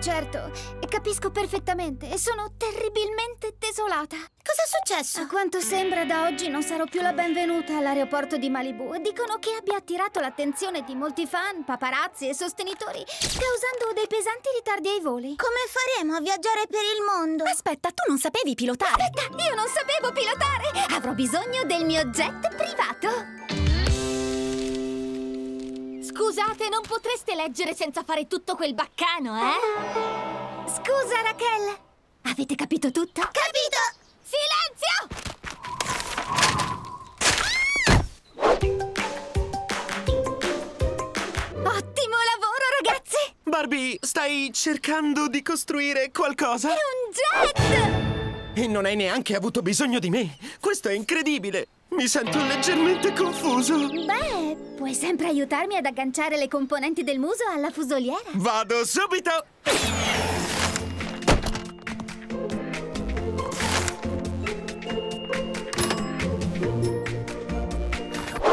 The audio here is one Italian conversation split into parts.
certo. Capisco perfettamente. E sono terribilmente desolata. Cosa è successo? A quanto sembra, da oggi non sarò più la benvenuta all'aeroporto di Malibu. Dicono che abbia attirato l'attenzione di molti fan, paparazzi e sostenitori, causando dei pesanti ritardi ai voli. Come faremo a viaggiare per il mondo? Aspetta, tu non sapevi pilotare? Aspetta, io non sapevo pilotare! Avrò bisogno del mio jet privato! Scusate, non potreste leggere senza fare tutto quel baccano, eh? Scusa, Raquel! Avete capito tutto? Capito! Silenzio! Ottimo lavoro, ragazzi! Barbie, stai cercando di costruire qualcosa? È un jet! E non hai neanche avuto bisogno di me. Questo è incredibile. Mi sento leggermente confuso. Beh, puoi sempre aiutarmi ad agganciare le componenti del muso alla fusoliera. Vado subito!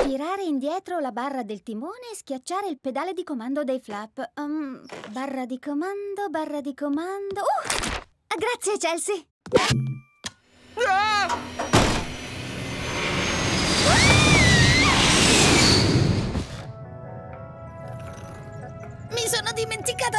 Tirare indietro la barra del timone e schiacciare il pedale di comando dei flap. Um, barra di comando, barra di comando. Uh! Grazie, Chelsea. Ah! Mi sono dimenticata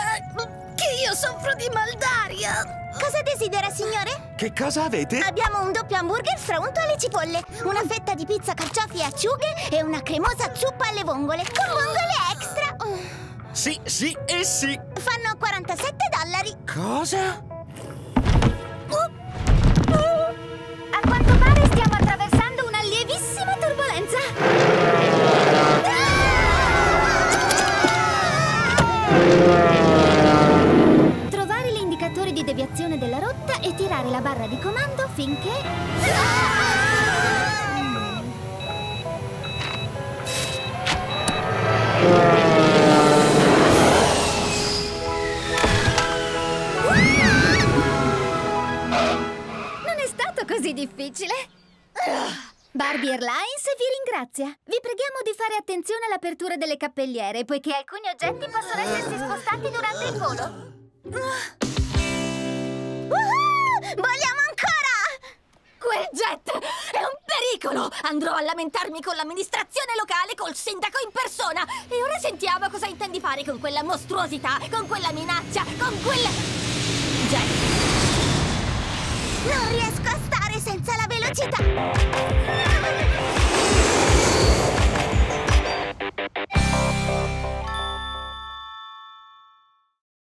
che io soffro di mal d'aria. Cosa desidera, signore? Che cosa avete? Abbiamo un doppio hamburger fra unto alle cipolle, una fetta di pizza carciofi e acciughe e una cremosa zuppa alle vongole con vongole extra. Sì, sì e sì. Fanno 47 dollari. Cosa? Trovare l'indicatore di deviazione della rotta e tirare la barra di comando finché... Non è stato così difficile. Barbie Airlines vi ringrazia. Vi preghiamo di fare attenzione all'apertura delle cappelliere, poiché alcuni oggetti possono essersi spostati durante il volo. Vogliamo ancora! Quel jet è un pericolo! Andrò a lamentarmi con l'amministrazione locale, col sindaco in persona! E ora sentiamo cosa intendi fare con quella mostruosità, con quella minaccia, con quel... jet! Non riesco a stare senza la velocità.